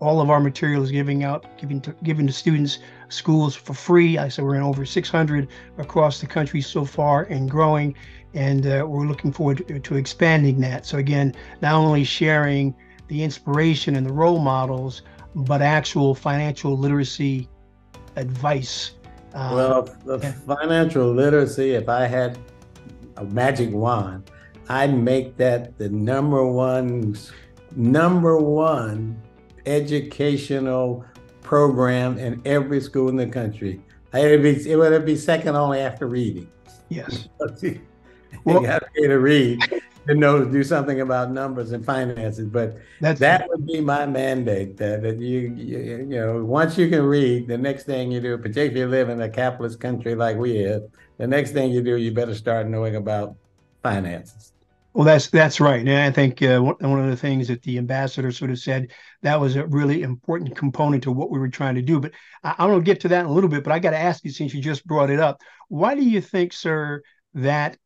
all of our materials giving out, giving to, giving to students, schools for free. I said we're in over 600 across the country so far and growing, and uh, we're looking forward to, to, expanding that. So again, not only sharing the inspiration and the role models, but actual financial literacy advice. Uh, well, the yeah. financial literacy, if I had a magic wand, I'd make that the number one, number one educational program in every school in the country. It'd be, it would be second only after reading. Yes. you well, got to read to know to do something about numbers and finances. But that would be my mandate. That, that you, you you know once you can read, the next thing you do, particularly if you live in a capitalist country like we have, the next thing you do, you better start knowing about finances. Well, that's that's right, and I think uh, one of the things that the ambassador sort of said that was a really important component to what we were trying to do. But I, I want to get to that in a little bit. But I got to ask you, since you just brought it up, why do you think, sir, that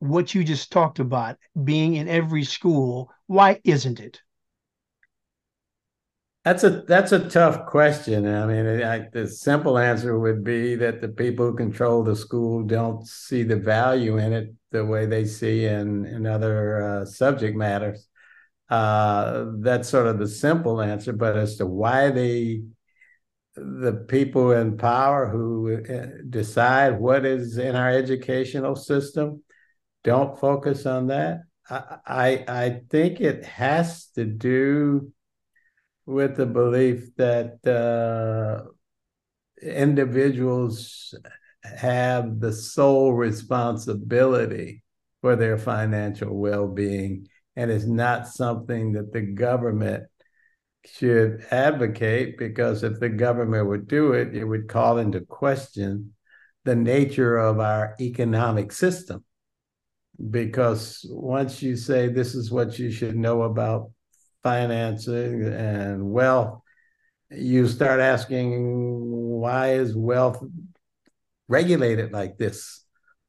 what you just talked about being in every school, why isn't it? That's a that's a tough question. I mean, I, the simple answer would be that the people who control the school don't see the value in it the way they see in in other uh, subject matters. Uh, that's sort of the simple answer. But as to why they the people in power who uh, decide what is in our educational system don't focus on that. I I, I think it has to do with the belief that uh, individuals have the sole responsibility for their financial well-being. And it's not something that the government should advocate because if the government would do it it would call into question the nature of our economic system. Because once you say this is what you should know about financing and wealth, you start asking why is wealth regulated like this?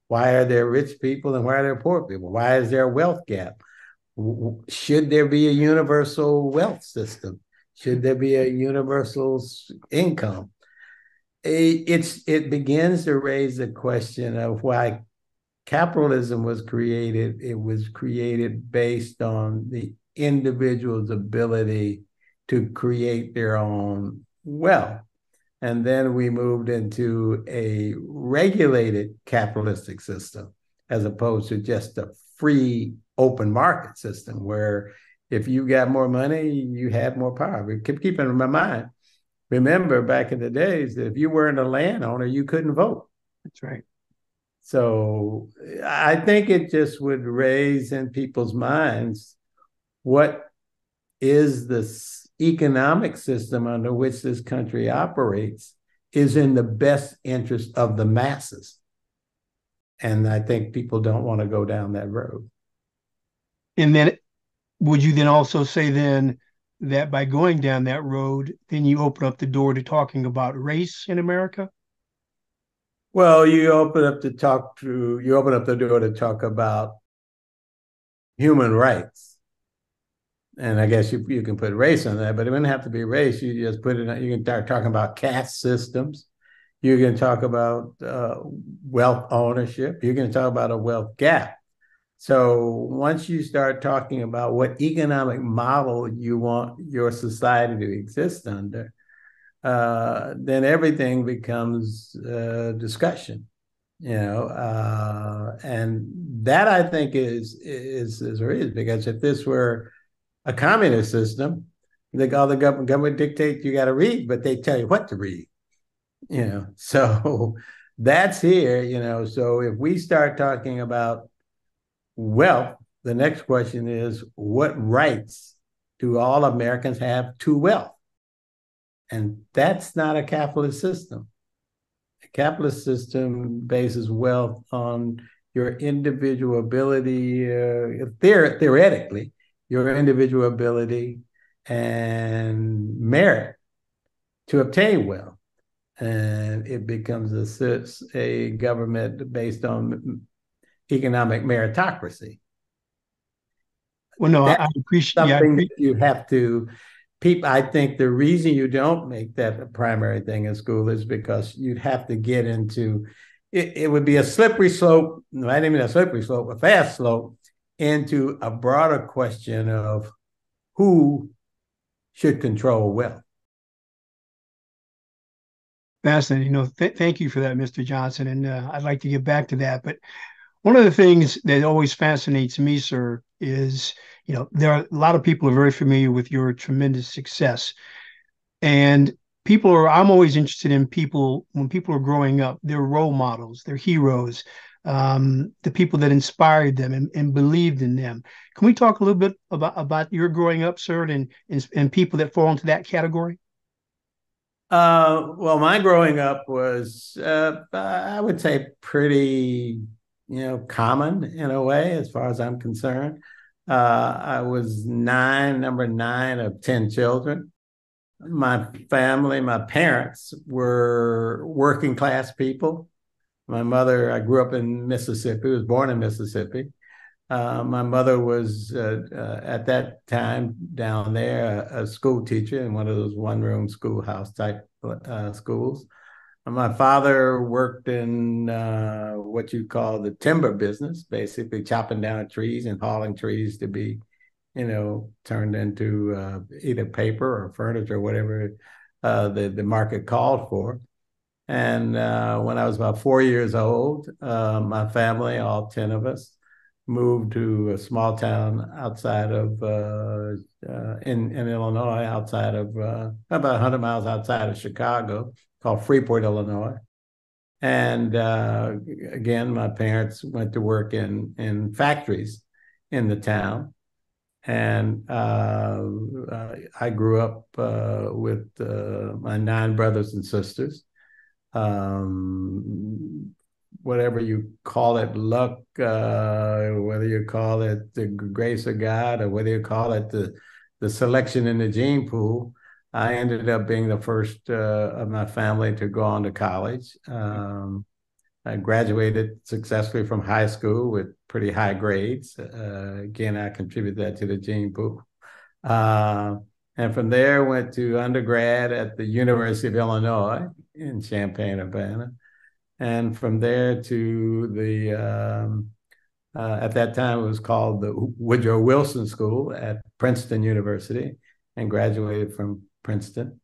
Why are there rich people and why are there poor people? Why is there a wealth gap? Should there be a universal wealth system? Should there be a universal income? It's it begins to raise the question of why capitalism was created. It was created based on the individual's ability to create their own wealth. And then we moved into a regulated capitalistic system as opposed to just a free open market system where if you got more money, you had more power. But keep keeping in my mind, remember back in the days that if you weren't a landowner, you couldn't vote. That's right. So I think it just would raise in people's minds what is the economic system under which this country operates is in the best interest of the masses. And I think people don't want to go down that road. And then would you then also say then that by going down that road, then you open up the door to talking about race in America? Well, you open up to talk to you open up the door to talk about human rights and I guess you you can put race on that, but it wouldn't have to be race. You just put it. You can start talking about caste systems. You can talk about uh, wealth ownership. You can talk about a wealth gap. So once you start talking about what economic model you want your society to exist under, uh, then everything becomes uh, discussion. You know, uh, and that I think is is is is because if this were a communist system, they all the government government dictates you got to read, but they tell you what to read. You know, so that's here. You know, so if we start talking about wealth, the next question is what rights do all Americans have to wealth? And that's not a capitalist system. A capitalist system bases wealth on your individual ability, uh, theor- theoretically, your individual ability and merit to obtain wealth. And it becomes a, a government based on economic meritocracy. Well, no, That's I appreciate something yeah, I you have to people, I think the reason you don't make that a primary thing in school is because you'd have to get into it, it would be a slippery slope, not even a slippery slope, a fast slope into a broader question of who should control wealth. Fascinating. You know, th- thank you for that, Mr. Johnson. And uh, I'd like to get back to that. But one of the things that always fascinates me, sir, is you know there are a lot of people are very familiar with your tremendous success, and people are. I'm always interested in people when people are growing up. They're role models. They're heroes. Um, the people that inspired them and, and, believed in them. Can we talk a little bit about about your growing up, sir, and and, and people that fall into that category? Uh, well, my growing up was, uh, I would say, pretty, you know, common in a way, as far as I'm concerned. Uh, I was nine, number nine of 10 children. My family, my parents were working class people. My mother, I grew up in Mississippi, was born in Mississippi. Uh, my mother was uh, uh, at that time down there a, a, school teacher in one of those one room schoolhouse type uh, schools. My father worked in uh, what you call the timber business, basically chopping down trees and hauling trees to be, you know, turned into uh, either paper or furniture, or whatever the the market called for. And when I was about four years old, my family, all ten of us, moved to a small town outside of uh, uh, in in Illinois, outside of uh, about 100 miles outside of Chicago, called Freeport, Illinois. And uh, again, my parents went to work in in factories in the town, and uh, uh, I grew up with my nine brothers and sisters. Um, whatever you call it, luck, uh, whether you call it the grace of God, or whether you call it the the selection in the gene pool. I ended up being the first uh, of my family to go on to college. Um, I graduated successfully from high school with pretty high grades. Uh, again, I contributed that to the gene pool. Uh, and from there, went to undergrad at the University of Illinois in Champaign, Urbana and from there to the um, uh, at that time it was called the Woodrow Wilson School at Princeton University, and graduated from Princeton.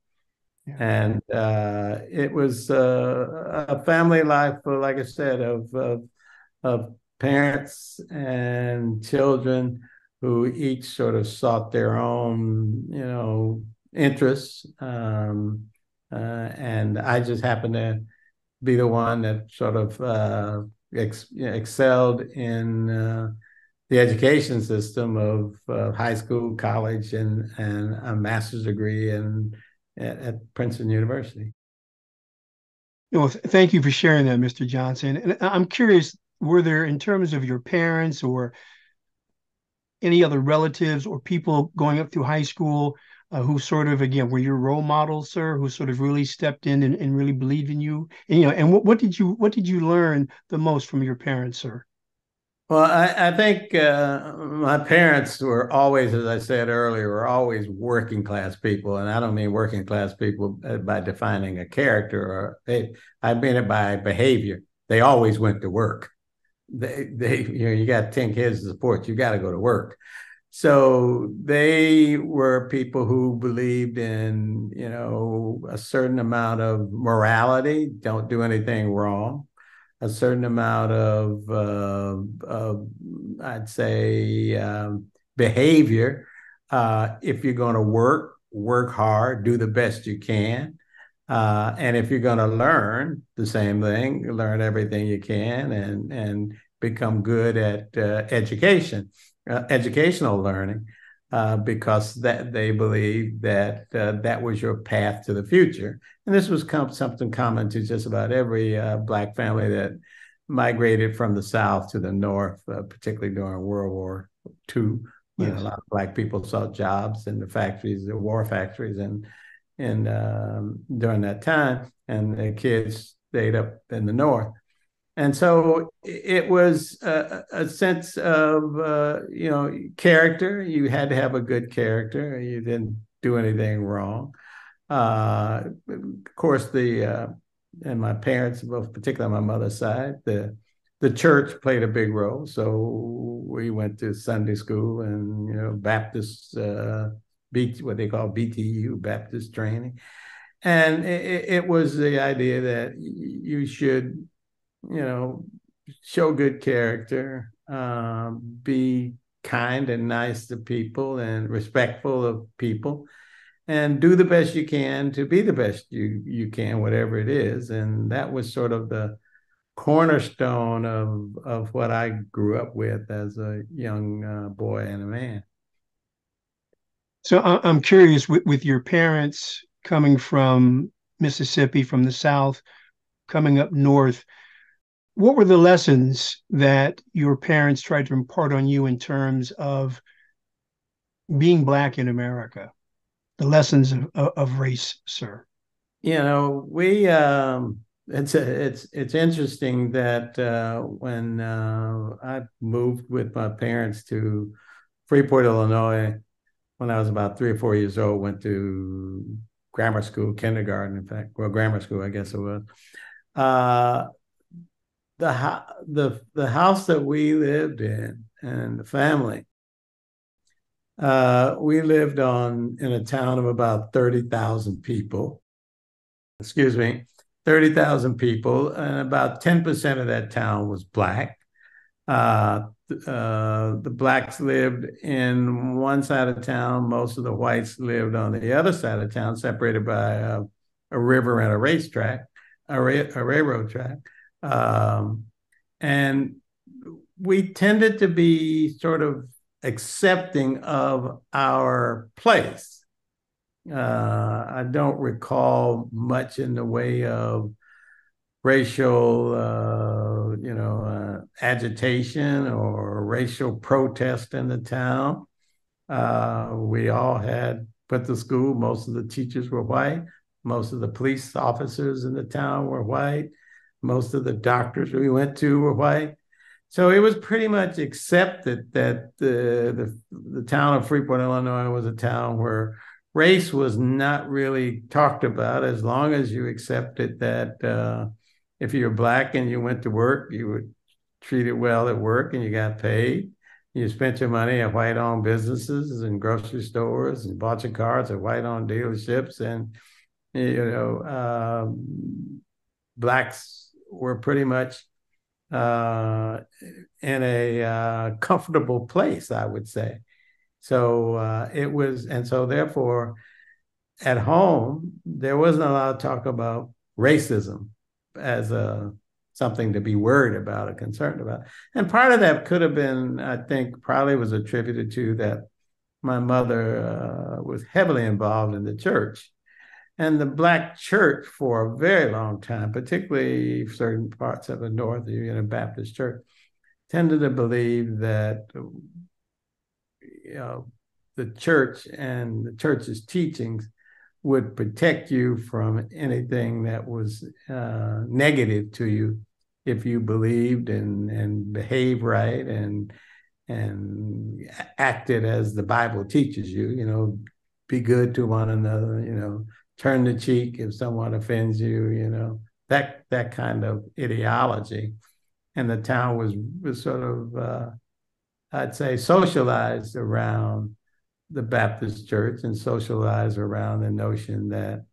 Yeah. And uh, it was uh, a family life, like I said, of, of, of parents and children who each sort of sought their own, you know, interests. Um, uh, and I just happened to be the one that sort of uh, ex- excelled in uh, the education system of high school, college, and and a master's degree in at, at Princeton University. Well, thank you for sharing that, Mr. Johnson. And I'm curious, were there, in terms of your parents or any other relatives or people going up through high school uh, who sort of again were your role models, sir, who sort of really stepped in and, and really believed in you? And, you know, and what, what did you what did you learn the most from your parents, sir? Well, I, I think uh, my parents were always, as I said earlier, were always working class people, and I don't mean working class people uh, by defining a character, or they, I mean it by behavior. They always went to work. They, they, you know, you got ten kids to support, you got to go to work. So they were people who believed in, you know, a certain amount of morality, don't do anything wrong, a certain amount of, uh, of I'd say, um, behavior. Uh, if you're going to work, work hard, do the best you can. Uh, and if you're going to learn the same thing, learn everything you can and, and become good at uh, education uh, educational learning uh, because that they believe that uh, that was your path to the future. And this was com- something common to just about every uh, black family that migrated from the South to the North, uh, particularly during World War II. When yes. a lot of black people sought jobs in the factories, the war factories, and and um, during that time, and the kids stayed up in the North and so it was a, a sense of uh, you know character. You had to have a good character. You didn't do anything wrong. Uh, of course, the uh, and my parents, both particularly on my mother's side, the the church played a big role. So we went to Sunday school and you know Baptist, uh, B, what they call BTU, Baptist training, and it, it was the idea that you should, you know, show good character, um, be kind and nice to people, and respectful of people and do the best you can to be the best you you can whatever it is. And that was sort of the cornerstone of of what I grew up with as a young uh, boy and a man so I'm curious with, with your parents coming from Mississippi from the south coming up north what were the lessons that your parents tried to impart on you in terms of being black in America the lessons of, of race, sir? You know, we um, it's it's it's interesting that uh, when uh, I moved with my parents to Freeport, Illinois, when I was about three or four years old, went to grammar school, kindergarten, in fact, well, grammar school, I guess it was. Uh, the the the house that we lived in and the family uh, we lived on in a town of about 30,000 people. Excuse me, 30,000 people, and about 10% of that town was black. Uh, uh, the blacks lived in one side of town. Most of the whites lived on the other side of town, separated by a, a river and a racetrack, a, ra- a railroad track. Um, and we tended to be sort of accepting of our place. Uh, I don't recall much in the way of racial, you know, uh, agitation or racial protest in the town. Uh, we all had put the school. Most of the teachers were white. Most of the police officers in the town were white. Most of the doctors we went to were white. So it was pretty much accepted that the, the, the town of Freeport, Illinois, was a town where race was not really talked about, as long as you accepted that uh, if you're black and you went to work, you were treated well at work and you got paid. You spent your money at white-owned businesses and grocery stores and bought your cars at white-owned dealerships, and you know um, blacks were pretty much uh, in a uh, comfortable place, I would say. So uh, it was, and so therefore, at home there wasn't a lot of talk about racism as a something to be worried about or concerned about. And part of that could have been, I think, probably was attributed to that my mother uh, was heavily involved in the church and the black church for a very long time, particularly certain parts of the North, the United Baptist Church, tended to believe that you know, the church and the church's teachings would protect you from anything that was uh, negative to you if you believed and and behaved right and and acted as the Bible teaches you. You know, be good to one another. You know, turn the cheek if someone offends you, you know, that that kind of ideology. And the town was was sort of uh, I'd say socialized around the Baptist church and socialize around the notion that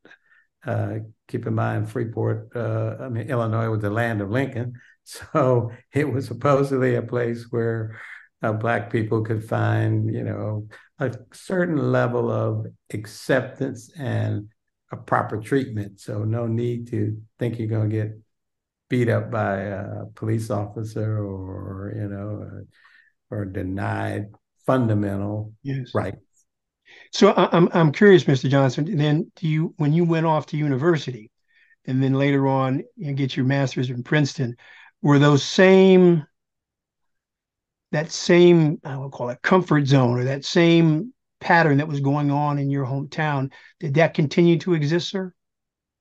uh, keep in mind Freeport, uh, I mean Illinois was the land of Lincoln, so it was supposedly a place where uh, black people could find, you know, a certain level of acceptance and a proper treatment. So no need to think you're going to get beat up by a police officer or you know or denied fundamental yes. right. So I'm I'm curious, Mr. Johnson. Then do you when you went off to university, and then later on you get your master's in Princeton, were those same that same I will call it comfort zone or that same pattern that was going on in your hometown. Did that continue to exist, sir?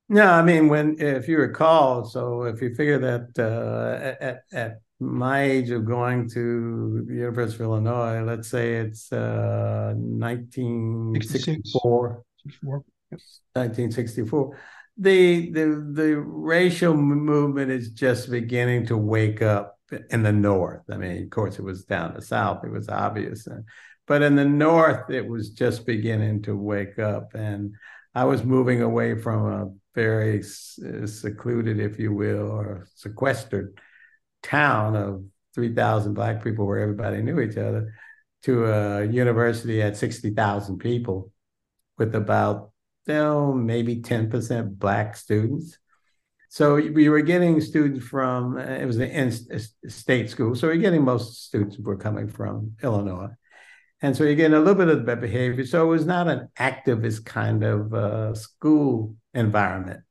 No, I mean when if you recall, so if you figure that uh, at, at my age of going to the University of Illinois, let's say it's uh, 1964, 1964, the, the, the racial movement is just beginning to wake up in the North. I mean, of course, it was down the South, it was obvious. But in the North, it was just beginning to wake up. And I was moving away from a very secluded, if you will, or sequestered town of 3,000 Black people where everybody knew each other to a university at 60,000 people with about, you know, maybe 10% Black students. So we were getting students from, it was an state school. So we're getting most students were coming from Illinois. And so you're getting a little bit of the behavior. So it was not an activist kind of uh, school environment.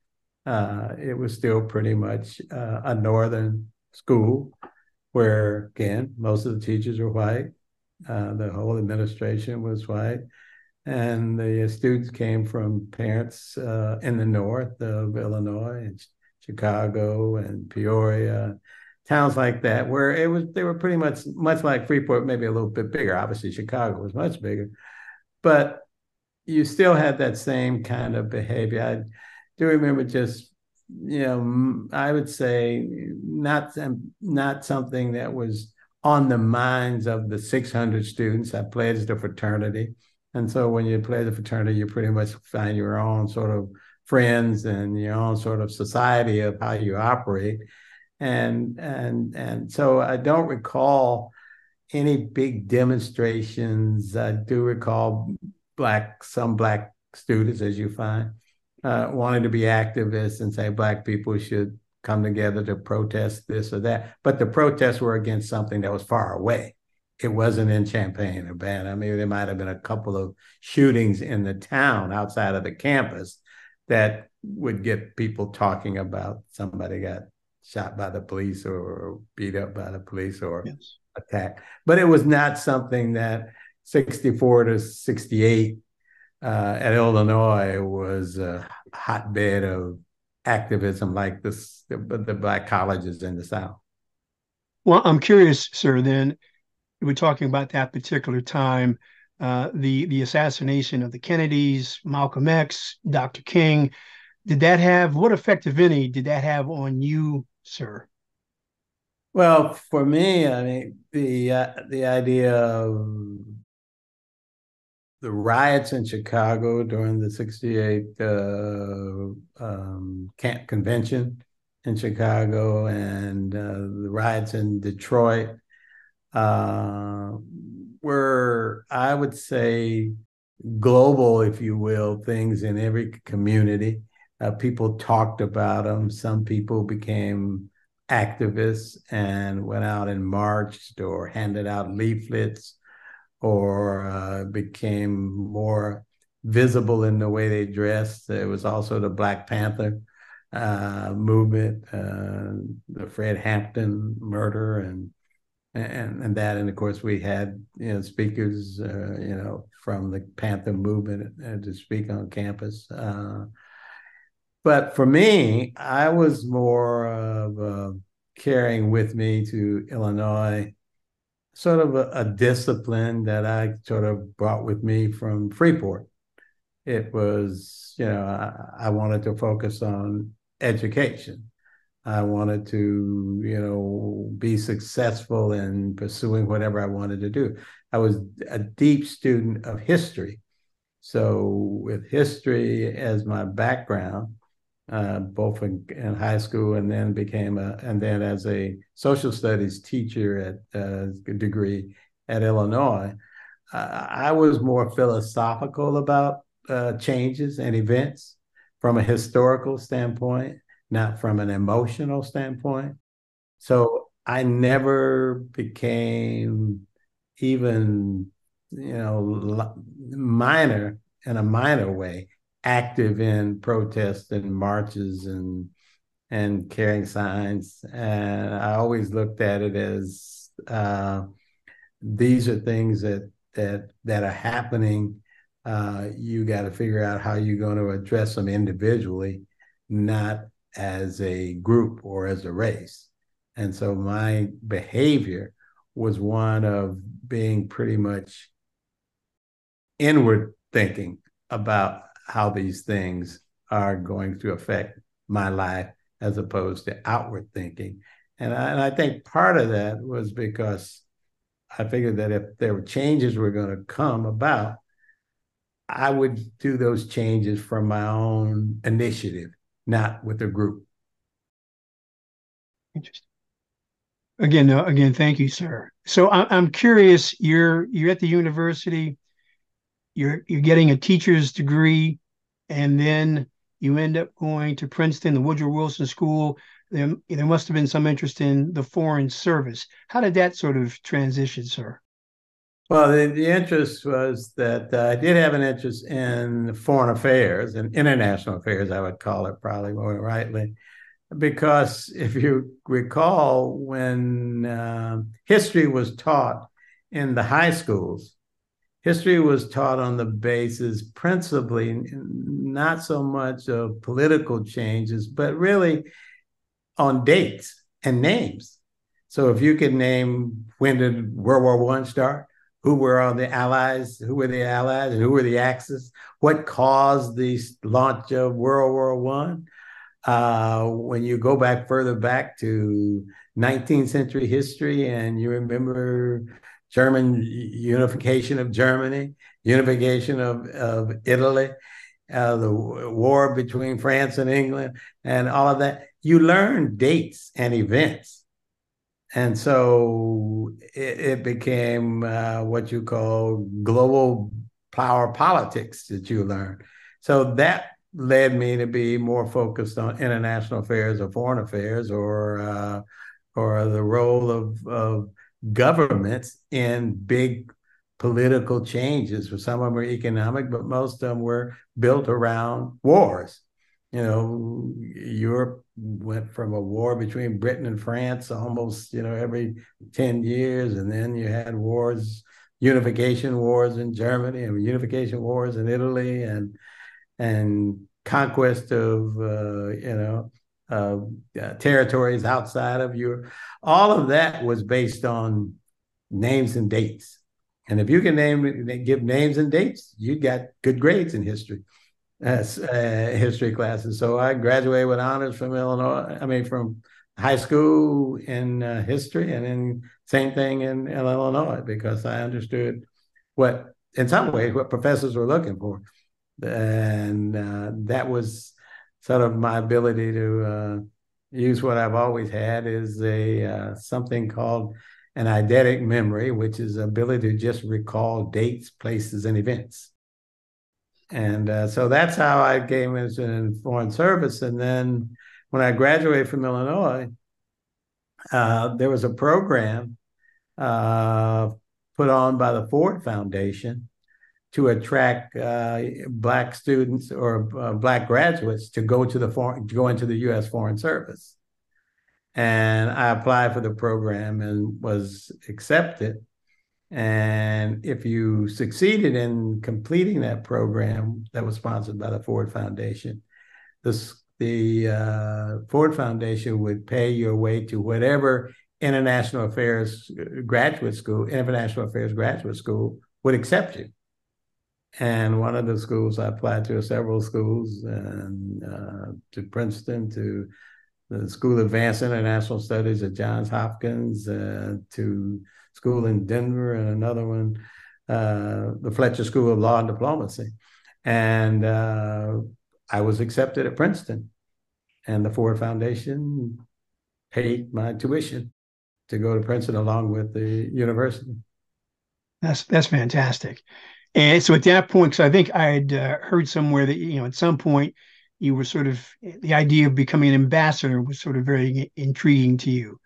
Uh, it was still pretty much uh, a northern school where, again, most of the teachers were white. Uh, the whole administration was white. And the students came from parents uh, in the north of Illinois, and Chicago and Peoria, towns like that, where it was they were pretty much much like Freeport, maybe a little bit bigger. Obviously, Chicago was much bigger, but you still had that same kind of behavior. I do remember just you know, I would say not um, not something that was on the minds of the 600 students. I pledged a fraternity, and so when you pledge a fraternity, you pretty much find your own sort of friends and your own sort of society of how you operate, and and and so I don't recall any big demonstrations. I do recall black some black students, as you find uh, wanted to be activists and say black people should come together to protest this or that. But the protests were against something that was far away. It wasn't in Champaign Urbana. Maybe there might have been a couple of shootings in the town outside of the campus that would get people talking about somebody got shot by the police or beat up by the police or yes. attacked. But it was not something that 64 to 68 uh, at Illinois was a hotbed of activism like this, the, the black colleges in the South. Well, I'm curious, sir. Then we're talking about that particular time, uh, the the assassination of the Kennedys, Malcolm X, Dr. King. Did that have what effect, if any, did that have on you, sir? Well, for me, I mean the uh, the idea of the riots in Chicago during the 68 uh, um, camp convention in Chicago and uh, the riots in Detroit uh, were, I would say, global, if you will, things in every community. Uh, people talked about them. Some people became activists and went out and marched or handed out leaflets or uh, became more visible in the way they dressed. There was also the Black Panther uh, movement, uh, the Fred Hampton murder, and and and that, and of course we had you know speakers, uh, you know, from the Panther movement uh, to speak on campus. But for me, I was more of carrying with me to Illinois sort of a, a, discipline that I sort of brought with me from Freeport. It was, you know, I, I wanted to focus on education. I wanted to, you know, be successful in pursuing whatever I wanted to do. I was a deep student of history. So, with history as my background, uh, both in, in, high school and then became a and then as a social studies teacher at uh, degree at Illinois. I was more philosophical about uh, changes and events from a historical standpoint, not from an emotional standpoint. So I never became even you know minor in a minor way active in protests and marches and and carrying signs. And I always looked at it as uh, these are things that that that are happening. Uh, you got to figure out how you're going to address them individually, not as a group or as a race. And so my behavior was one of being pretty much inward thinking about how these things are going to affect my life as opposed to outward thinking. And I, and I think part of that was because I figured that if there were changes were going to come about, I would do those changes from my own initiative, not with a group. Interesting. Again, again, thank you, sir. So I, I'm curious. You're you're at the university. You're you're getting a teacher's degree, and then you end up going to Princeton, the Woodrow Wilson School. There, there must have been some interest in the Foreign Service. How did that sort of transition, sir? Well, the, the interest was that uh, I did have an interest in foreign affairs and international affairs, I would call it probably more rightly because if you recall, when uh, history was taught in the high schools, history was taught on the basis principally not so much of political changes, but really on dates and names. So if you could name when did World War One start, who were on the Allies, who were the Allies, and who were the Axis, what caused the launch of World War One, uh, when you go back further back to 19th century history and you remember German unification of Germany, unification of, of Italy, uh, the war between France and England, and all of that, you learn dates and events. And so it, it became uh, what you call global power politics that you learn. So that led me to be more focused on international affairs or foreign affairs or uh, or the role of, of governments in big political changes. Some of them were economic, but most of them were built around wars. You know, Europe went from a war between Britain and France almost, you know, every 10 years. And then you had wars, unification wars in Germany and unification wars in Italy and and conquest of uh, you know uh, territories outside of Europe. All of that was based on names and dates. And if you can name give names and dates, you got good grades in history, as uh, history classes. So I graduated with honors from Illinois. I mean, from high school in uh, history, and then same thing in, in Illinois because I understood what, in some ways, what professors were looking for and uh, that was sort of my ability to uh, use what I've always had is a uh, something called an eidetic memory, which is ability to just recall dates, places, and events. And uh, so that's how I came into foreign service. And then when I graduated from Illinois, uh, there was a program uh, put on by the Ford Foundation to attract uh, black students or uh, black graduates to go to the foreign, to go into the U.S. Foreign Service. And I applied for the program and was accepted. And if you succeeded in completing that program that was sponsored by the Ford Foundation, the uh, Ford Foundation would pay your way to whatever international affairs graduate school, international affairs graduate school would accept you and one of the schools I applied to several schools and uh, to Princeton, to the School of Advanced International Studies at Johns Hopkins, uh, to school in Denver, and another one, uh, the Fletcher School of Law and Diplomacy. And uh, I was accepted at Princeton, and the Ford Foundation paid my tuition to go to Princeton along with the university. That's that's fantastic. And so at that point, because I think I had uh, heard somewhere that you know at some point you were sort of the idea of becoming an ambassador was sort of very intriguing to you.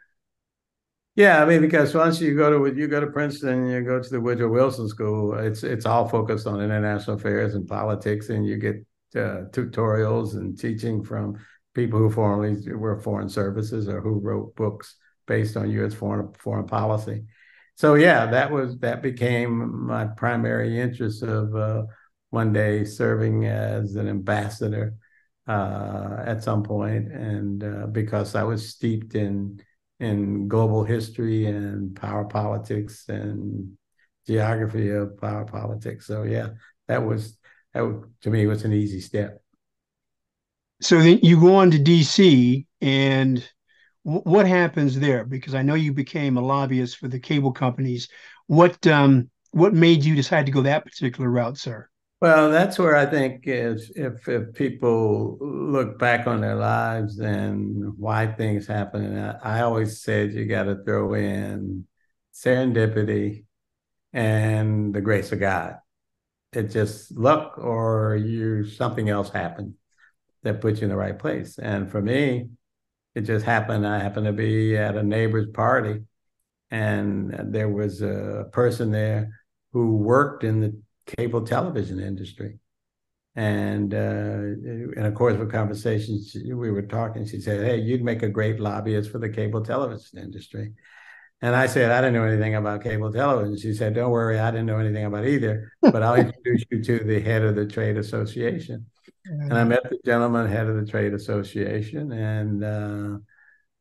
Yeah, I mean, because once you go to you go to Princeton, you go to the Woodrow Wilson School. It's it's all focused on international affairs and politics, and you get uh, tutorials and teaching from people who formerly were foreign services or who wrote books based on U.S. foreign foreign policy so yeah, that was that became my primary interest of uh, one day serving as an ambassador uh, at some point, and uh, because I was steeped in in global history and power politics and geography of power politics. So yeah, that was that to me was an easy step. So then you go on to DC, and what happens there? Because I know you became a lobbyist for the cable companies. What um, what made you decide to go that particular route, sir? Well, that's where I think is if if people look back on their lives and why things happen, and I, I always said you got to throw in serendipity and the grace of God. It's just luck or you something else happened that puts you in the right place. And for me, it just happened. I happened to be at a neighbor's party, and there was a person there who worked in the cable television industry. And uh, in a course of a conversation, we were talking. She said, "Hey, you'd make a great lobbyist for the cable television industry." And I said, "I didn't know anything about cable television." She said, "Don't worry, I didn't know anything about either, but I'll introduce you to the head of the trade association." And I met the gentleman, head of the trade association, and uh,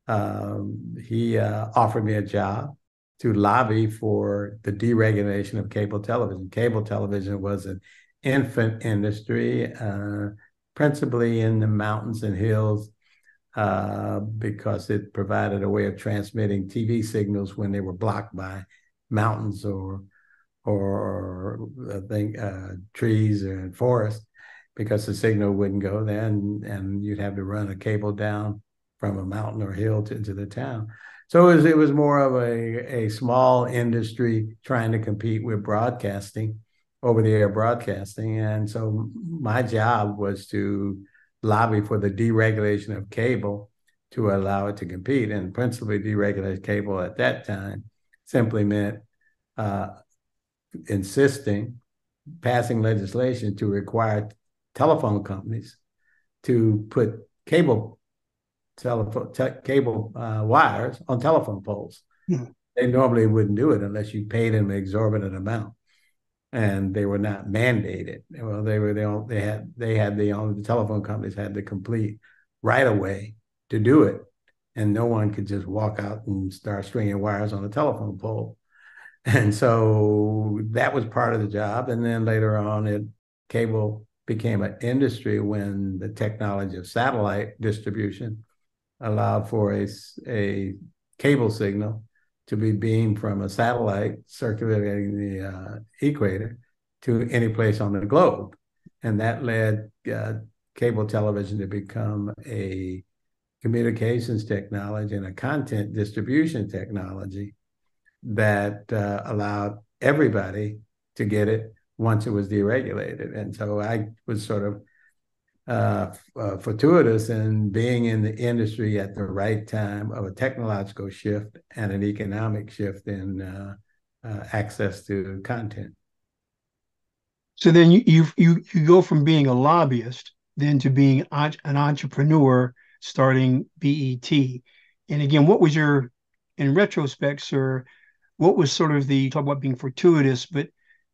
um, he uh, offered me a job to lobby for the deregulation of cable television. Cable television was an infant industry, uh, principally in the mountains and hills, uh, because it provided a way of transmitting TV signals when they were blocked by mountains or or I think uh, trees and forests, because the signal wouldn't go then, and, you'd have to run a cable down from a mountain or hill to, to the town. So it was, it was more of a, a small industry trying to compete with broadcasting, over the air broadcasting. And so my job was to lobby for the deregulation of cable to allow it to compete. And principally, deregulate cable at that time simply meant uh, insisting, passing legislation to require telephone companies to put cable telephone te- cable uh, wires on telephone poles. Mm-hmm. They normally wouldn't do it unless you paid them an exorbitant amount, and they were not mandated. Well, they were they all, they had they had the only the telephone companies had the complete right of way to do it, and no one could just walk out and start stringing wires on a telephone pole. And so that was part of the job. And then later on, it cable became an industry when the technology of satellite distribution allowed for a, a cable signal to be beamed from a satellite circulating the uh, equator to any place on the globe. And that led uh, cable television to become a communications technology and a content distribution technology that uh, allowed everybody to get it once it was deregulated. And so I was sort of uh, uh, fortuitous in being in the industry at the right time of a technological shift and an economic shift in uh, uh access to content. So then you, you you you go from being a lobbyist then to being an entrepreneur starting BET. And again, what was your in retrospect, sir? What was sort of the talk about being fortuitous, but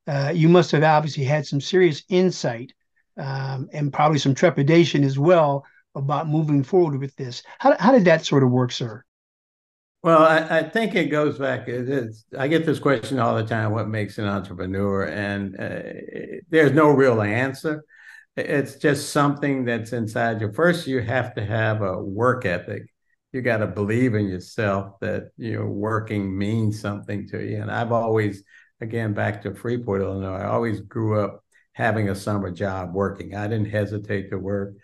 uh, you must have obviously had some serious insight um, and probably some trepidation as well about moving forward with this. How, how did that sort of work, sir? Well, I, I think it goes back. I get this question all the time: What makes an entrepreneur? And uh, there's no real answer. It's just something that's inside you. First, you have to have a work ethic. You got to believe in yourself that you know working means something to you. And I've always, again, back to Freeport, Illinois. I always grew up having a summer job working. I didn't hesitate to work.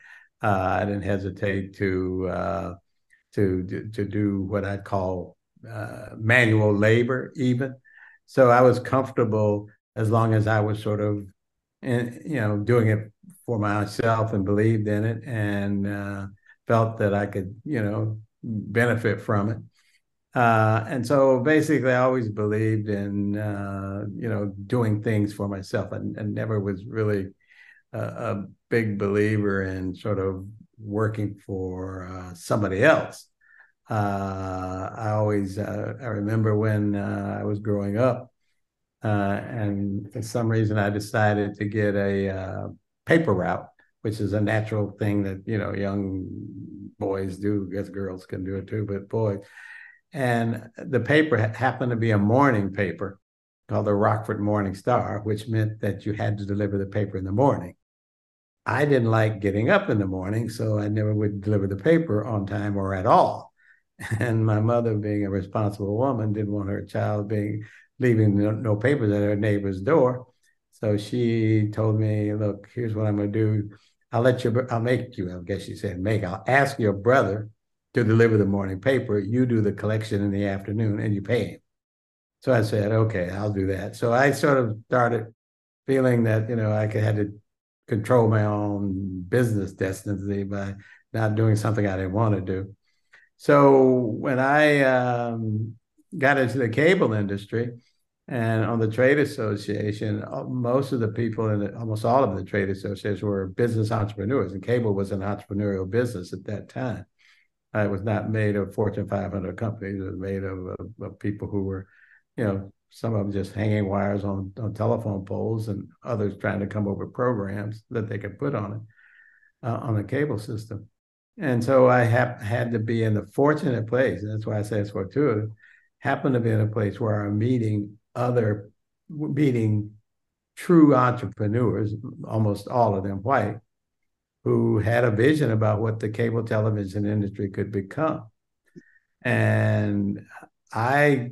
Uh, I didn't hesitate to uh, to to do what I'd call uh, manual labor, even. So I was comfortable as long as I was sort of, in, you know, doing it for myself and believed in it and uh, felt that I could, you know, benefit from it. Uh, and so basically, I always believed in uh, you know doing things for myself, and, and never was really a, a, big believer in sort of working for uh, somebody else. Uh, I always uh, I remember when I was growing up, and for some reason I decided to get a paper route, which is a natural thing that you know young boys do. I guess girls can do it too, but boys And the paper happened to be a morning paper called the Rockford Morning Star, which meant that you had to deliver the paper in the morning. I didn't like getting up in the morning, so I never would deliver the paper on time or at all. And my mother, being a responsible woman, didn't want her child being leaving no, no papers at her neighbor's door. So she told me, "Look, here's what I'm going to do. I'll let you. I'll make you. I guess she said make. I'll ask your brother to deliver the morning paper. You do the collection in the afternoon, and you pay him." So I said, "Okay, I'll do that." So I sort of started feeling that you know I had to control my own business destiny by not doing something I didn't want to do. So when I um, got into the cable industry, and on the trade association, uh, most of the people in almost all of the trade associations were business entrepreneurs, and cable was an entrepreneurial business at that time. It was not made of Fortune 500 companies. It was made of, of, of, people who were, you know, some of them just hanging wires on, on telephone poles, and others trying to come up with programs that they could put on it uh, on the cable system. And so I have had to be in the fortunate place, and that's why I say it's fortuitous, happened to be in a place where I'm meeting other meeting true entrepreneurs, almost all of them white, who had a vision about what the cable television industry could become. And I,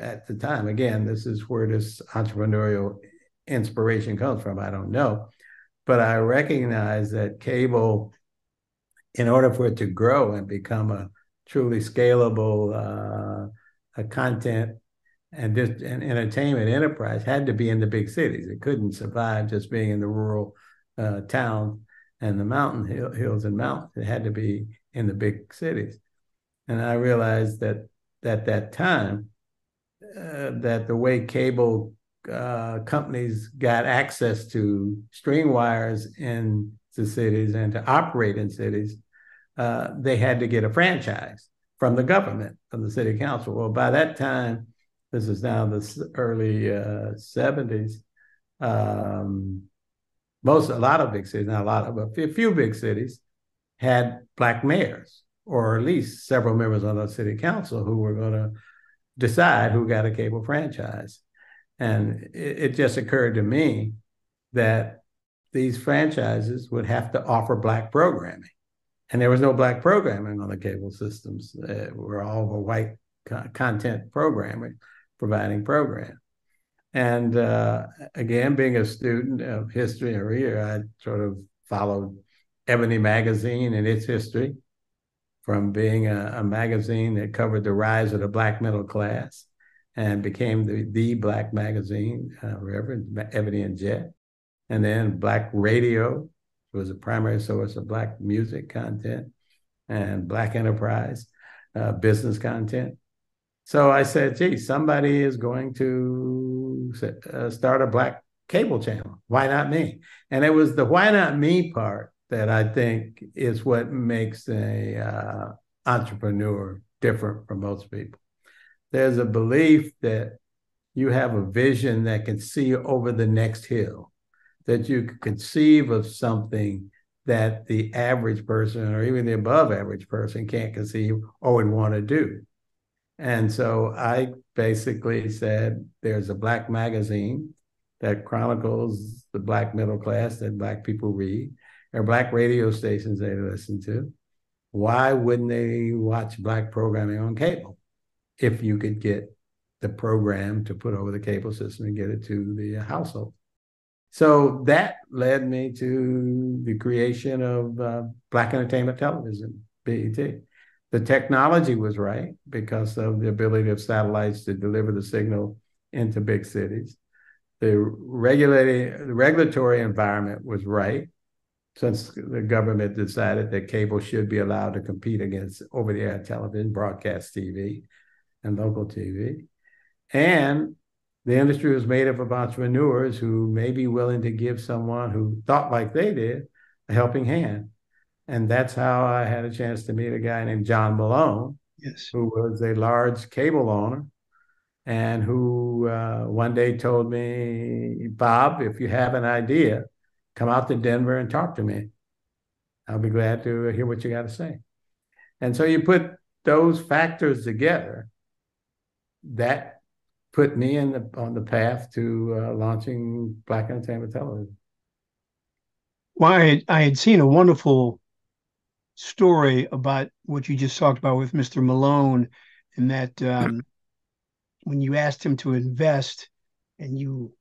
at the time, again, this is where this entrepreneurial inspiration comes from. I don't know. But I recognize that cable, in order for it to grow and become a truly scalable uh, a content and just an entertainment enterprise had to be in the big cities. It couldn't survive just being in the rural uh, towns and the mountain hill, hills and mountains. It had to be in the big cities. And I realized that at that time, uh, that the way cable uh, companies got access to string wires in the cities and to operate in cities, uh, they had to get a franchise from the government, from the city council. Well, by that time, this is now the early uh, 70s. Um, most, a lot of big cities, not a lot of, but a few big cities had black mayors, or at least several members on the city council who were going to decide who got a cable franchise. And it, it just occurred to me that these franchises would have to offer black programming. And there was no black programming on the cable systems. Uh, we're all white co- content programming providing program. And uh, again, being a student of history and reader, I sort of followed Ebony Magazine and its history from being a, a, magazine that covered the rise of the black middle class and became the, the black magazine, uh, Reverend Ebony and Jet. And then Black Radio was a primary source of black music content and black enterprise uh, business content. So I said, gee, somebody is going to uh, start a black cable channel. Why not me? And it was the why not me part that I think is what makes a uh, entrepreneur different from most people. There's a belief that you have a vision that can see over the next hill, that you can conceive of something that the average person or even the above average person can't conceive or would want to do. And so I basically said there's a black magazine that chronicles the black middle class that black people read. Are black radio stations they listen to. Why wouldn't they watch black programming on cable if you could get the program to put over the cable system and get it to the household? So that led me to the creation of uh, Black Entertainment Television, BET. The technology was right because of the ability of satellites to deliver the signal into big cities. The regulating the regulatory environment was right since the government decided that cable should be allowed to compete against over-the-air television, broadcast TV, and local TV. And the industry was made up of entrepreneurs who may be willing to give someone who thought like they did a helping hand. And that's how I had a chance to meet a guy named John Malone, yes. who was a large cable owner and who uh, one day told me, Bob, if you have an idea, come out to Denver and talk to me. I'll be glad to hear what you got to say. And so you put those factors together, that put me in the, on the path to uh, launching Black Entertainment Television. Well, I I had seen a wonderful story about what you just talked about with Mr. Malone, and that um, when you asked him to invest, and you,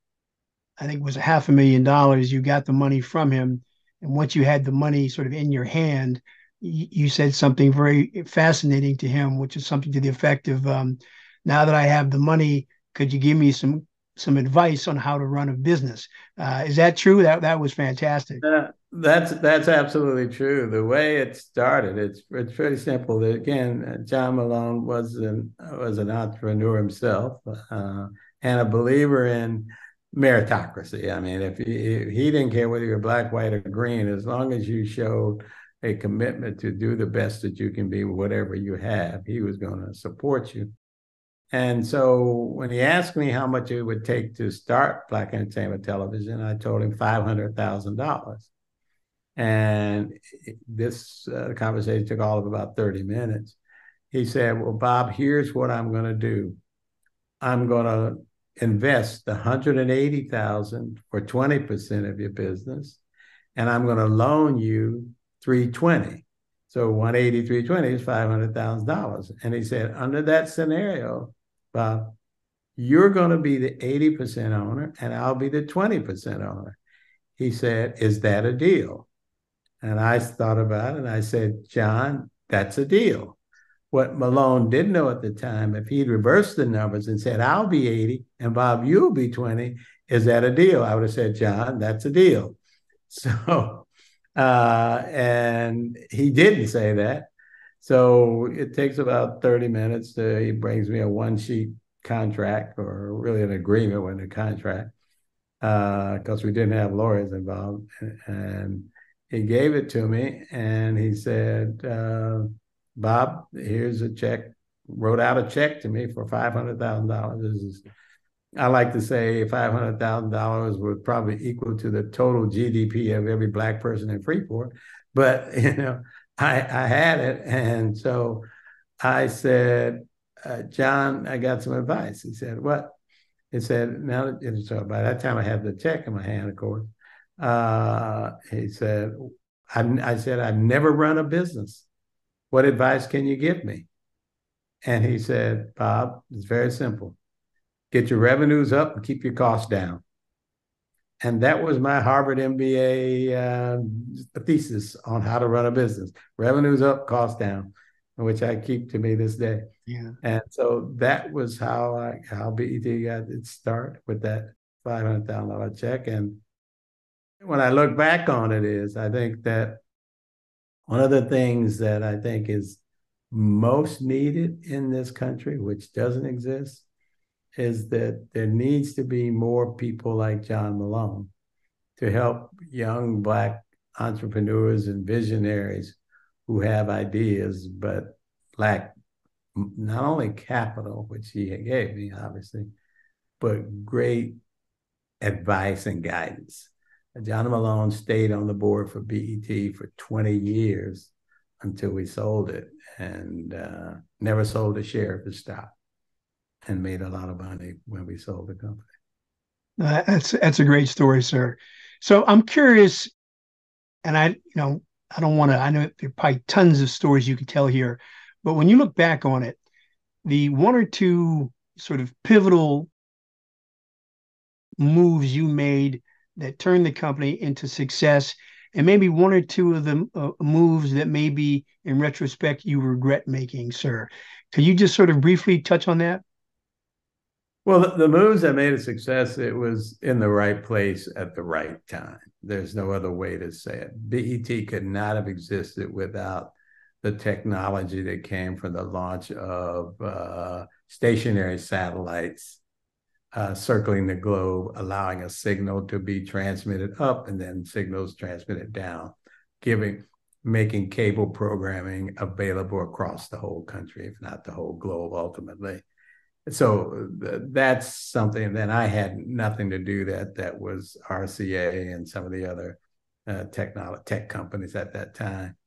I think it was a half a million dollars, you got the money from him, and once you had the money sort of in your hand, you, you said something very fascinating to him, which is something to the effect of, um, "Now that I have the money, could you give me some some advice on how to run a business. Uh, is that true? That that was fantastic. Uh, that's that's absolutely true. The way it started, it's it's pretty simple. Again, John Malone was an was an entrepreneur himself uh, and a believer in meritocracy. I mean, if he, he didn't care whether you're black, white, or green, as long as you showed a commitment to do the best that you can be with whatever you have, he was going to support you. And so when he asked me how much it would take to start Black Entertainment Television, I told him $500,000. And this uh, conversation took all of about 30 minutes. He said, Well, Bob, here's what I'm going to do I'm going to invest the 180,000 for 20% of your business, and I'm going to loan you 320. So 180, 320 is $500,000. And he said, under that scenario, Bob, you're going to be the 80% owner and I'll be the 20% owner. He said, Is that a deal? And I thought about it and I said, John, that's a deal. What Malone didn't know at the time, if he'd reversed the numbers and said, I'll be 80 and Bob, you'll be 20, is that a deal? I would have said, John, that's a deal. So, uh, and he didn't say that. So it takes about 30 minutes. To, he brings me a one sheet contract or really an agreement with a contract because uh, we didn't have lawyers involved. And he gave it to me and he said, uh, Bob, here's a check, wrote out a check to me for $500,000. I like to say $500,000 was probably equal to the total GDP of every Black person in Freeport. But, you know, I, I had it. And so I said, uh, John, I got some advice. He said, What? He said, Now, so by that time I had the check in my hand, of course. Uh, he said, I, I said, I've never run a business. What advice can you give me? And he said, Bob, it's very simple. Get your revenues up and keep your costs down and that was my Harvard MBA uh, thesis on how to run a business: revenues up, costs down, which I keep to me this day. Yeah. And so that was how I how BET got its start with that five hundred thousand dollar check. And when I look back on it, is I think that one of the things that I think is most needed in this country, which doesn't exist, is that there needs to be more people like John Malone to help young Black entrepreneurs and visionaries who have ideas but lack not only capital, which he gave me, obviously, but great advice and guidance. John Malone stayed on the board for BET for 20 years until we sold it and uh, never sold a share of the stock and made a lot of money when we sold the company. Uh, that's that's a great story, sir. So I'm curious, and I, you know, I don't want to. I know there are probably tons of stories you could tell here, but when you look back on it, the one or two sort of pivotal moves you made that turned the company into success, and maybe one or two of the uh, moves that maybe in retrospect you regret making, sir. Could you just sort of briefly touch on that? Well, the, the moves that made a success, it was in the right place at the right time. There's no other way to say it. BET could not have existed without the technology that came from the launch of uh, stationary satellites uh, circling the globe, allowing a signal to be transmitted up and then signals transmitted down, giving making cable programming available across the whole country, if not the whole globe ultimately so that's something that I had nothing to do that that was RCA and some of the other uh, technology tech companies at that time.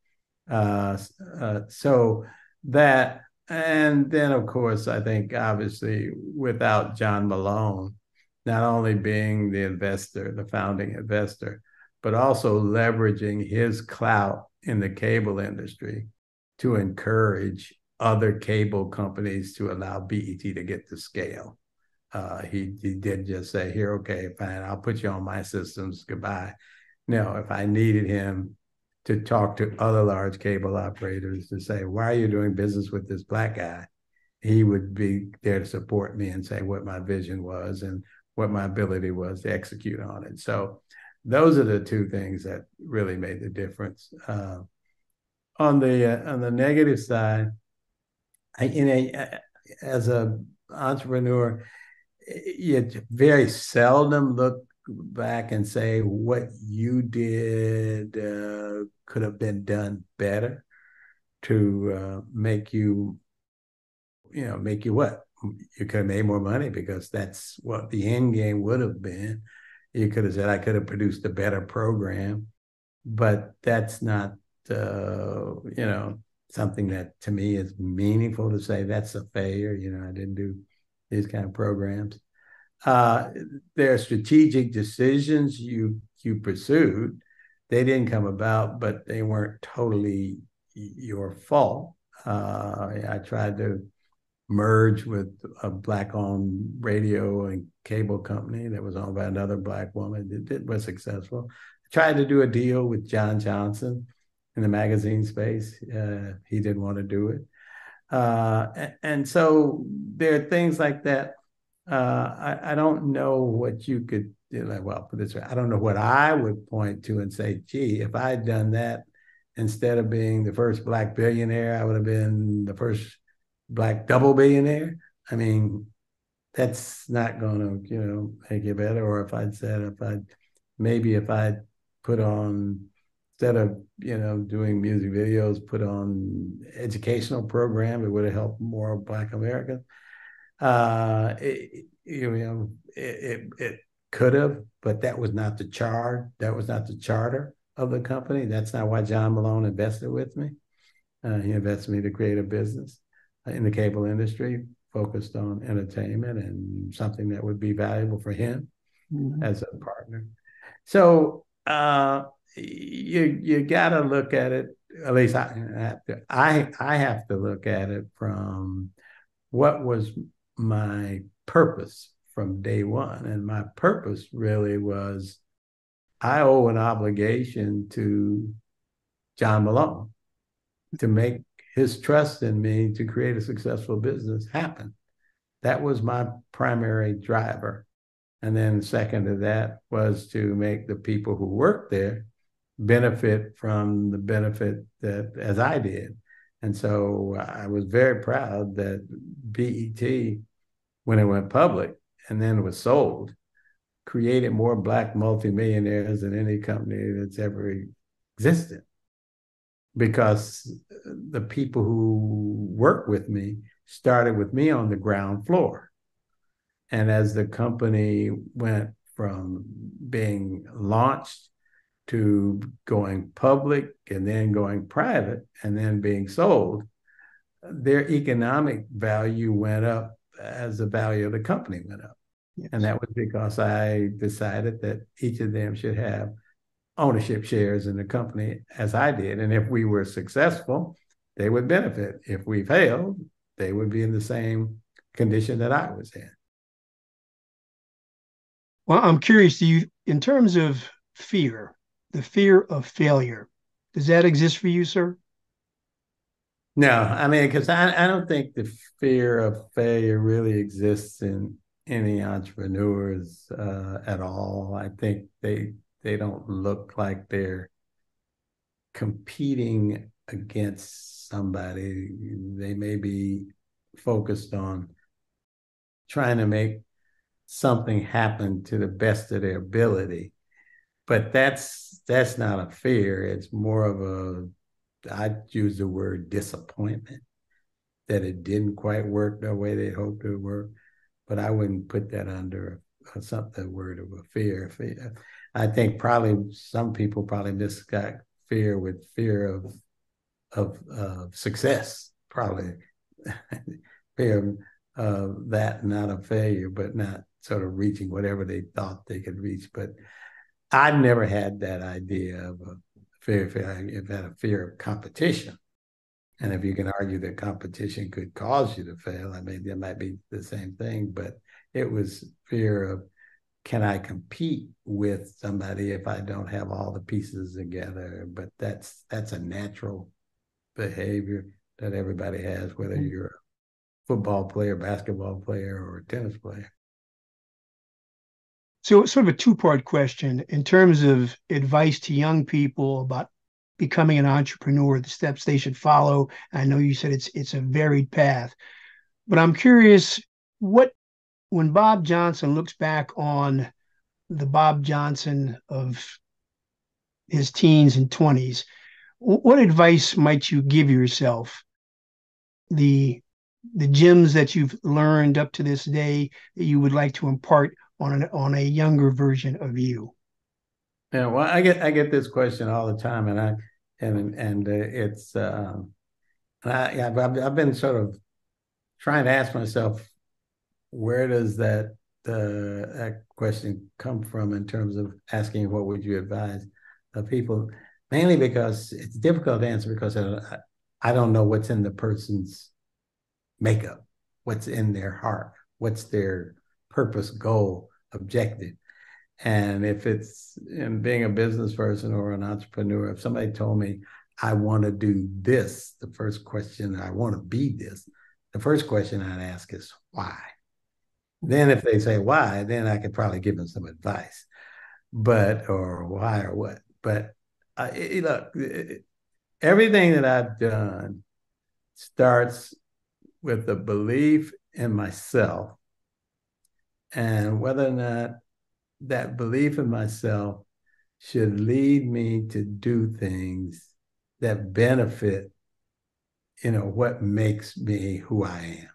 Uh, uh, so that and then of course I think obviously without John Malone, not only being the investor, the founding investor, but also leveraging his clout in the cable industry to encourage other cable companies to allow BET to get to scale. Uh, he, he did just say, here, okay, fine, I'll put you on my systems. Goodbye. No, if I needed him to talk to other large cable operators to say, why are you doing business with this black guy? He would be there to support me and say what my vision was and what my ability was to execute on it. So those are the two things that really made the difference. Uh, on the uh, on the negative side, I, in a as a entrepreneur, you very seldom look back and say what you did uh, could have been done better to uh, make you, you know, make you what you could have made more money because that's what the end game would have been. You could have said I could have produced a better program, but that's not, uh, you know, something that to me is meaningful to say that's a failure. You know, I didn't do these kind of programs. Uh, there are strategic decisions you you pursued. They didn't come about, but they weren't totally your fault. Uh, I tried to merge with a black-owned radio and cable company that was owned by another black woman. It, it was successful. I tried to do a deal with John Johnson in the magazine space. Uh, he didn't want to do it. Uh, and, and, so there are things like that. Uh, I, I, don't know what you could, you know, well, put this way, I don't know what I would point to and say, gee, if I had done that instead of being the first black billionaire, I would have been the first black double billionaire. I mean, that's not going to, you know, make it better. Or if I'd said, if I'd maybe if I'd put on instead of you know doing music videos, put on educational program, it would have helped more Black Americans. Uh, it, you know, it, it, it could have, but that was not the chart. That was not the charter of the company. That's not why John Malone invested with me. Uh, he invested me to create a business in the cable industry focused on entertainment and something that would be valuable for him mm-hmm. as a partner. So uh, you you got to look at it. At least I have to. I I have to look at it from what was my purpose from day one, and my purpose really was I owe an obligation to John Malone to make his trust in me to create a successful business happen. That was my primary driver. And then second to that was to make the people who work there benefit from the benefit that as I did. And so I was very proud that BET, when it went public and then was sold, created more black multimillionaires than any company that's ever existed. Because the people who work with me started with me on the ground floor. And as the company went from being launched to going public and then going private and then being sold, their economic value went up as the value of the company went up. Yes. And that was because I decided that each of them should have ownership shares in the company as I did. And if we were successful, they would benefit. If we failed, they would be in the same condition that I was in. Well, I'm curious, do you, in terms of fear, the fear of failure. Does that exist for you, sir? No, I mean, because I, I don't think the fear of failure really exists in any entrepreneurs uh, at all. I think they they don't look like they're competing against somebody. They may be focused on trying to make something happen to the best of their ability but that's that's not a fear. It's more of a I use the word disappointment that it didn't quite work the way they hoped it would work. But I wouldn't put that under a, something word of a fear. fear. I think probably some people probably misgot fear with fear of of uh, success. Probably fear of that, not a failure, but not sort of reaching whatever they thought they could reach. But I've never had that idea of a fear. fear I've had a fear of competition. And if you can argue that competition could cause you to fail, I mean, that might be the same thing, but it was fear of can I compete with somebody if I don't have all the pieces together? But that's that's a natural behavior that everybody has, whether mm-hmm. you're a football player, basketball player, or a tennis player. So, it's sort of a two part question in terms of advice to young people about becoming an entrepreneur, the steps they should follow. I know you said it's it's a varied path, but I'm curious what when Bob Johnson looks back on the Bob Johnson of his teens and 20s, what advice might you give yourself? The the gems that you've learned up to this day that you would like to impart on an, on a younger version of you? Yeah, well, I get I get this question all the time, and I and and uh, it's uh, I I've, I've been sort of trying to ask myself where does that uh, that question come from in terms of asking what would you advise the people? Mainly because it's difficult to answer because I, I don't know what's in the person's makeup what's in their heart what's their purpose goal objective and if it's in being a business person or an entrepreneur if somebody told me i want to do this the first question i want to be this the first question i'd ask is why? Then if they say why, then I could probably give them some advice, but or why or what. But uh, it, look, it, everything that I've done starts with a belief in myself, and whether or not that belief in myself should lead me to do things that benefit, you know, what makes me who I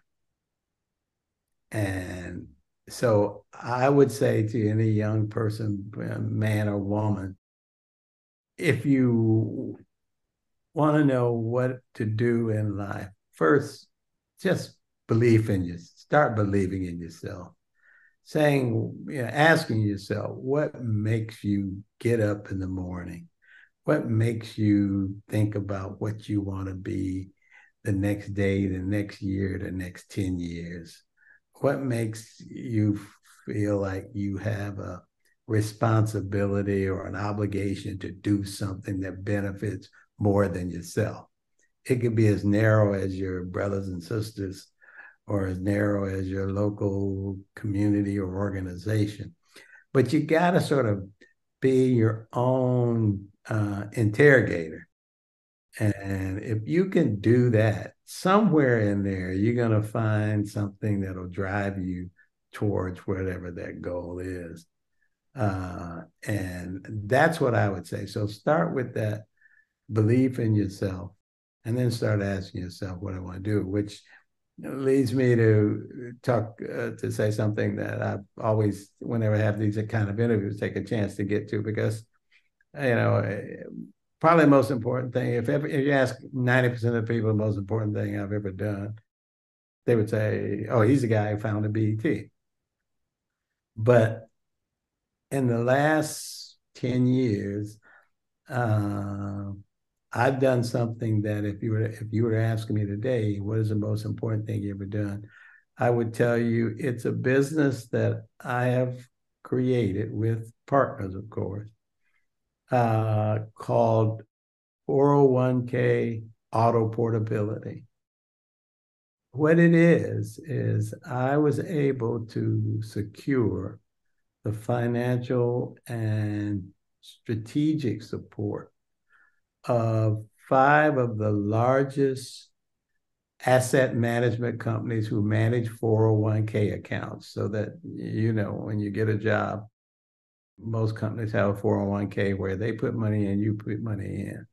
am. And so I would say to any young person, man or woman, if you want to know what to do in life, first, just believe in you. Start believing in yourself. Saying, you know, asking yourself, what makes you get up in the morning? What makes you think about what you want to be the next day, the next year, the next 10 years? what makes you feel like you have a responsibility or an obligation to do something that benefits more than yourself? It could be as narrow as your brothers and sisters or as narrow as your local community or organization. But you got to sort of be your own uh, interrogator. And if you can do that, somewhere in there, you're going to find something that'll drive you towards whatever that goal is. Uh, and that's what I would say. So start with that belief in yourself and then start asking yourself what I want to do, which leads me to talk uh, to say something that I always, whenever I have these kind of interviews, take a chance to get to because, you know, probably the most important thing. If ever if you ask ninety percent of the people the most important thing I've ever done, they would say, "Oh, he's the guy who founded BET." But in the last ten years, uh, I've done something that if you were if you were asking me today, what is the most important thing you ever done? I would tell you it's a business that I have created with partners, of course, uh, called 401k auto portability. What it is, is I was able to secure the financial and strategic support of five of the largest asset management companies who manage 401k accounts so that you know when you get a job most companies have a 401k where they put money in, you put money in.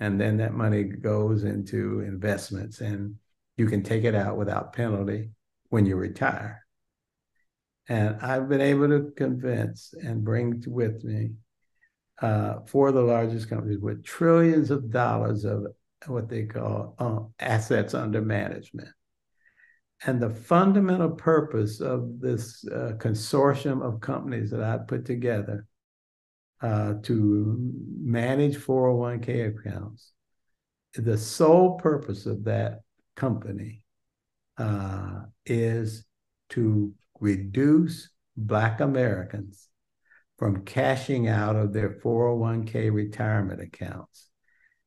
And then that money goes into investments and you can take it out without penalty when you retire. And I've been able to convince and bring with me uh, the largest companies with trillions of dollars of what they call uh, assets under management. And the fundamental purpose of this uh, consortium of companies that I put together uh, to manage 401k accounts, the sole purpose of that company uh, is to reduce Black Americans from cashing out of their 401k retirement accounts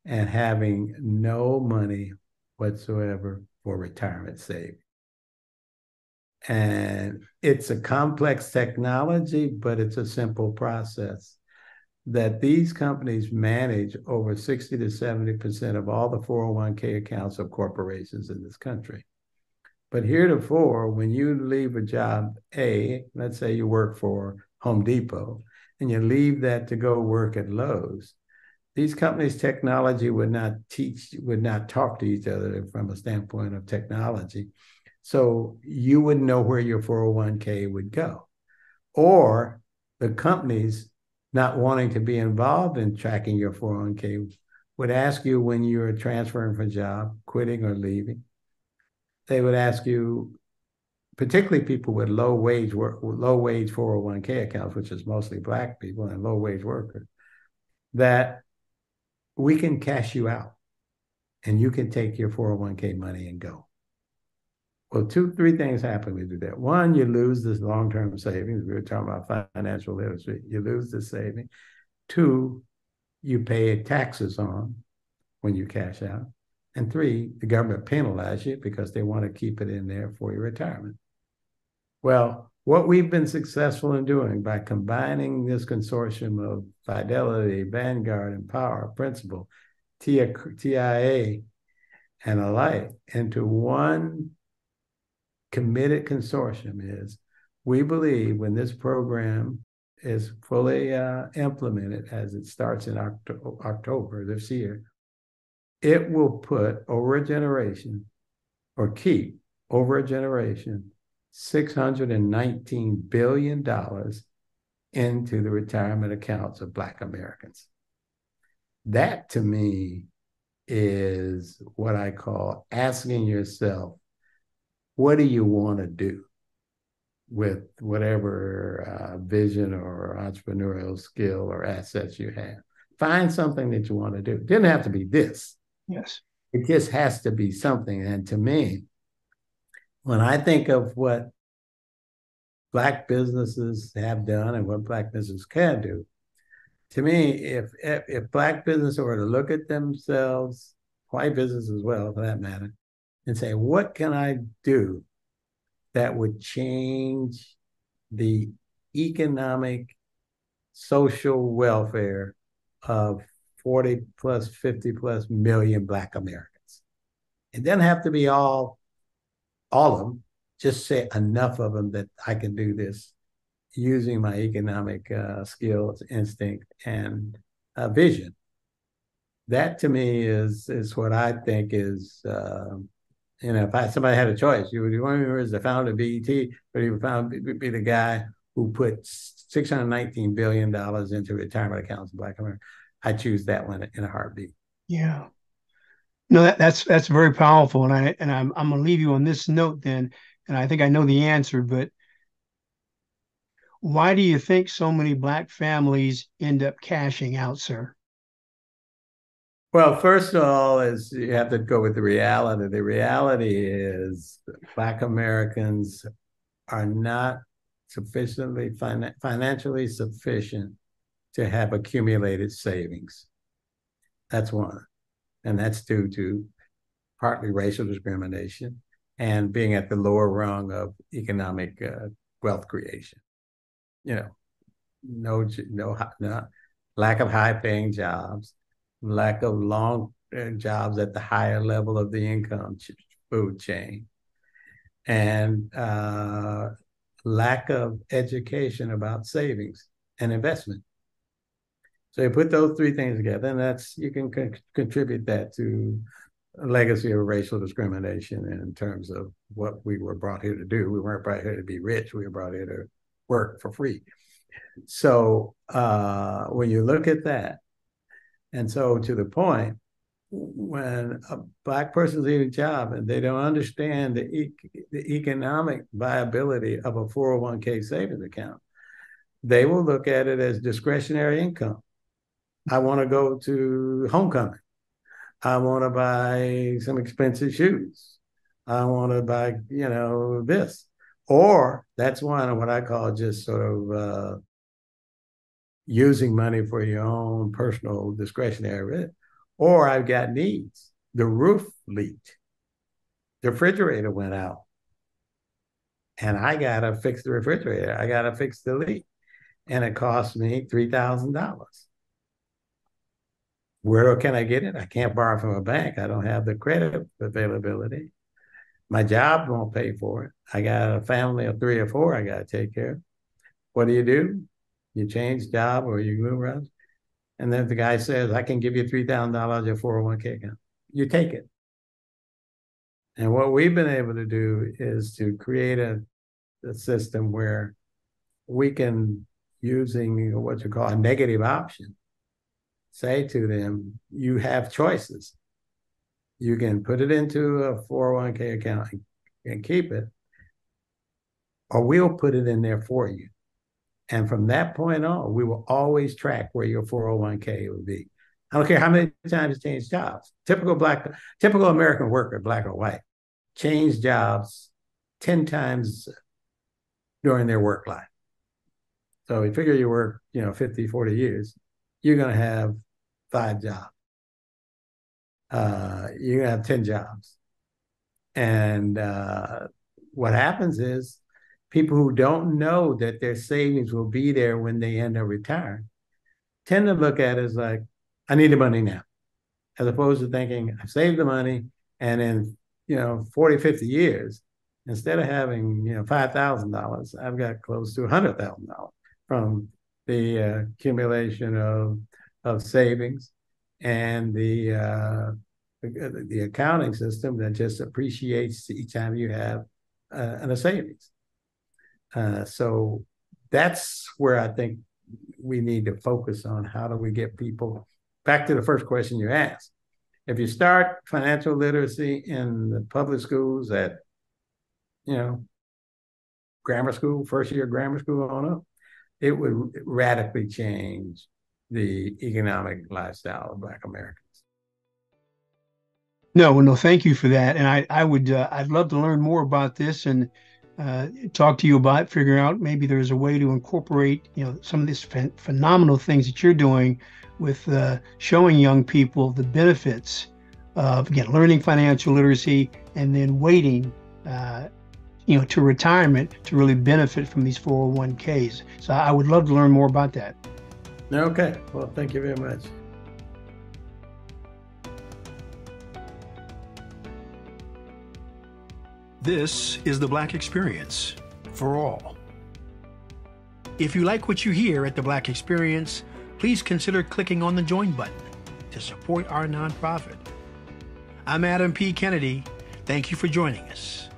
and having no money whatsoever for retirement savings. And it's a complex technology, but it's a simple process that these companies manage over 60 to 70% of all the 401k accounts of corporations in this country. But heretofore, when you leave a job A, let's say you work for Home Depot, and you leave that to go work at Lowe's, these companies' technology would not teach, would not talk to each other from a standpoint of technology. So you wouldn't know where your 401k would go. Or the companies not wanting to be involved in tracking your 401k would ask you when you're transferring from job, quitting or leaving. They would ask you, particularly people with low wage work, low wage 401k accounts, which is mostly black people and low wage workers, that we can cash you out and you can take your 401k money and go. Well, two, three things happen when you do that. One, you lose this long term savings. We were talking about financial literacy. You lose the saving. Two, you pay taxes on when you cash out. And three, the government penalizes you because they want to keep it in there for your retirement. Well, what we've been successful in doing by combining this consortium of Fidelity, Vanguard, Empower Principal, TIAA, and Alight into one committed consortium is we believe when this program is fully uh, implemented as it starts in October, October this year, it will put over a generation or keep over a generation $619 billion into the retirement accounts of Black Americans. That to me is what I call asking yourself what do you want to do with whatever uh, vision or entrepreneurial skill or assets you have? Find something that you want to do. It didn't have to be this. Yes. It just has to be something. And to me, when I think of what black businesses have done and what black businesses can do, to me, if if, if black business were to look at themselves, white business as well, for that matter, and say, what can I do that would change the economic, social welfare of 40 plus, 50 plus million Black Americans? It doesn't have to be all, all of them. Just say enough of them that I can do this using my economic uh, skills, instinct, and uh, vision. That to me is is what I think is uh, you know, if I, somebody had a choice, you would you want me as the founder of BET, or you would found be the guy who put six hundred nineteen billion dollars into retirement accounts in Black America. I choose that one in a heartbeat. Yeah. No, that, that's that's very powerful, and I and I'm I'm gonna leave you on this note then, and I think I know the answer, but why do you think so many black families end up cashing out, sir? Well, first of all, is you have to go with the reality. The reality is Black Americans are not sufficiently fin- financially sufficient to have accumulated savings. That's one. And that's due to partly racial discrimination and being at the lower rung of economic uh, wealth creation. You know, no, no, no lack of high paying jobs, lack of long uh, jobs at the higher level of the income food chain, and uh, lack of education about savings and investment. So you put those three things together, and that's you can con- contribute that to a legacy of racial discrimination in terms of what we were brought here to do. We weren't brought here to be rich; we were brought here to work for free. So uh, when you look at that, and so, to the point, when a black person leaving a job and they don't understand the, e- the economic viability of a 401k savings account, they will look at it as discretionary income. I want to go to homecoming. I want to buy some expensive shoes. I want to buy, you know, this. Or that's one of what I call just sort of uh, using money for your own personal discretionary. Or I've got needs. The roof leaked. The refrigerator went out. And I got to fix the refrigerator. I got to fix the leak. And it cost me $3,000. Where can I get it? I can't borrow from a bank. I don't have the credit availability. My job won't pay for it. I got a family of three or four I got to take care of. What do you do? You change job or you move around. And then the guy says, I can give you $3,000 your 401k account. You take it. And what we've been able to do is to create a, a system where we can, using what you call a negative option, say to them, you have choices. You can put it into a 401k account and keep it, or we'll put it in there for you. And from that point on, we will always track where your 401k will be. I don't care how many times you change jobs. Typical black, typical American worker, black or white, change jobs 10 times during their work life. So we figure you work, you know, 50, 40 years, you're going to have five jobs. Uh, you're going to have 10 jobs. And uh, what happens is people who don't know that their savings will be there when they end up retiring tend to look at it as like, I need the money now, as opposed to thinking, I've saved the money and in, you know, 40, 50 years, instead of having, you know, $5,000, I've got close to $100,000 from the uh, accumulation of, of savings and the, uh, the, accounting system that just appreciates each time you have uh, a savings. Uh, so that's where I think we need to focus on how do we get people back to the first question you asked. If you start financial literacy in the public schools at, you know, grammar school, first year grammar school on up, it would radically change the economic lifestyle of Black Americans. No, well, no, thank you for that. And I, I would, uh, I'd love to learn more about this and uh, talk to you about figuring out maybe there's a way to incorporate you know some of these ph- phenomenal things that you're doing with uh, showing young people the benefits of again learning financial literacy and then waiting uh, you know to retirement to really benefit from these 401ks so i would love to learn more about that okay well thank you very much This is the Black Experience for all. If you like what you hear at the Black Experience, please consider clicking on the join button to support our nonprofit. I'm Adam P. Kennedy. Thank you for joining us.